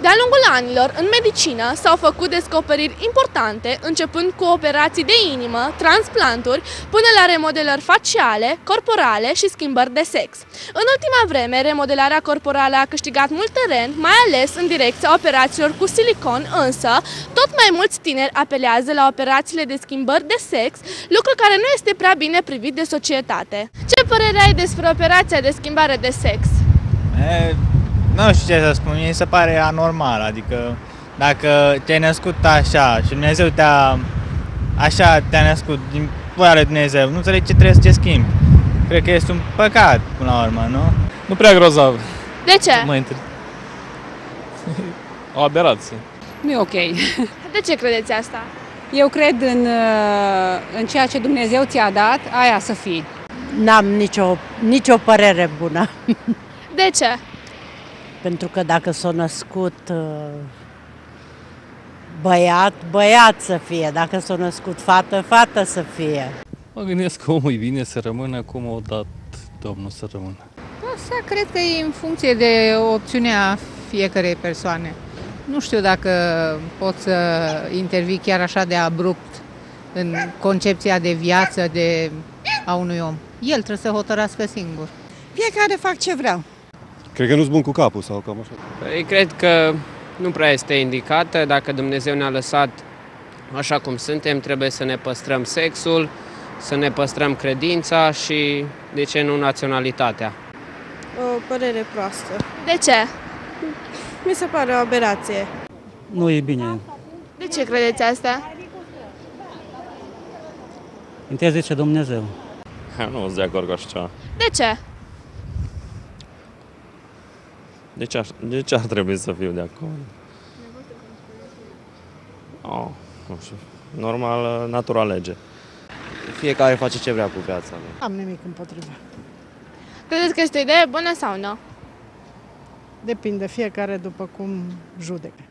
De-a lungul anilor, în medicină s-au făcut descoperiri importante, începând cu operații de inimă, transplanturi, până la remodelări faciale, corporale și schimbări de sex. În ultima vreme, remodelarea corporală a câștigat mult teren, mai ales în direcția operațiilor cu silicon, însă tot mai mulți tineri apelează la operațiile de schimbări de sex, lucru care nu este prea bine privit de societate. Ce părere ai despre operația de schimbare de sex? E, nu știu ce să spun, mi se pare anormal, adică dacă te-ai născut așa și Dumnezeu te-a, așa te-a născut din voia lui Dumnezeu, nu înțeleg ce trebuie să te schimbi. Cred că este un păcat până la urmă, nu? Nu prea grozav. De ce? Mă inter... o aberație. Nu e ok. De ce credeți asta? Eu cred în, uh, în ceea ce Dumnezeu ți-a dat, aia să fii. N-am nicio, nicio părere bună. De ce? Pentru că dacă s-a născut uh, băiat, băiat să fie. Dacă s-a născut fată, fată să fie. Mă gândesc că omul e bine să rămână cum o dat Domnul să rămână. Asta cred că e în funcție de opțiunea fiecarei persoane. Nu știu dacă pot să intervii chiar așa de abrupt în concepția de viață de a unui om. El trebuie să hotărască singur. Fiecare fac ce vreau. Cred că nu-s bun cu capul sau cam așa. Păi, cred că nu prea este indicată. Dacă Dumnezeu ne-a lăsat așa cum suntem, trebuie să ne păstrăm sexul, să ne păstrăm credința și, de ce nu, naționalitatea. O părere proastă. De ce? Mi se pare o aberație. Nu e bine. De ce credeți asta? Interzice Dumnezeu. Nu sunt de acord cu așa ceva. De ce? De ce, ar, de ce ar trebui să fiu de acord? Oh, nu știu. Normal, natural lege. Fiecare face ce vrea cu viața. Am nimic împotriva. Credeți că este o idee bună sau nu? Depinde fiecare după cum judecă.